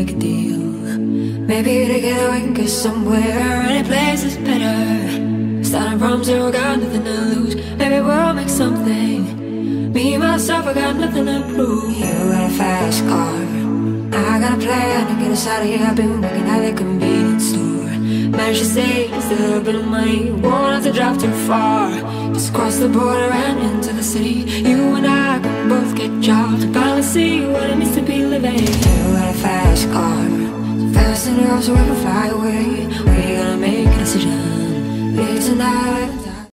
make a deal. Maybe together we can go somewhere. Any place is better. Starting from zero, got nothing to lose. Maybe we'll make something. Me, myself, I got nothing to prove. You got a fast car. I got a plan to get us out of here. I've been working at the convenience store. Managed to save a little bit of money. Won't have to drive too far. Just cross the border and into the city. You and I can both get jobs. See what it means to be living. You got a fast car. Fast enough so we can fly away. We're gonna make a decision. Live tonight.